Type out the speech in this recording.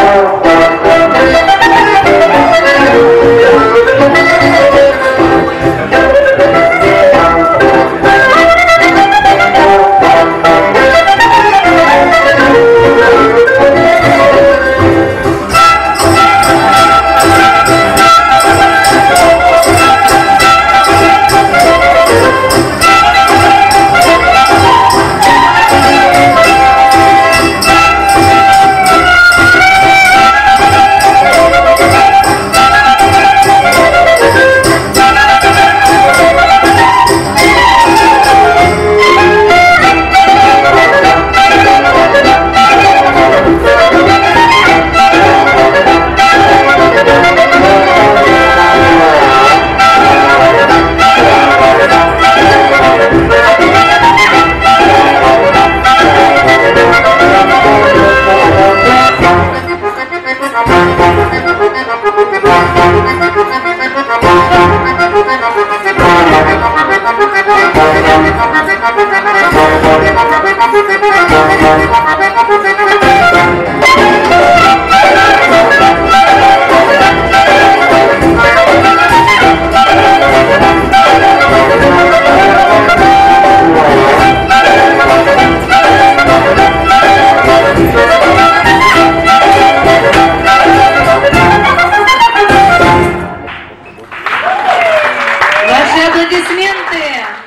Now, аплодисменты!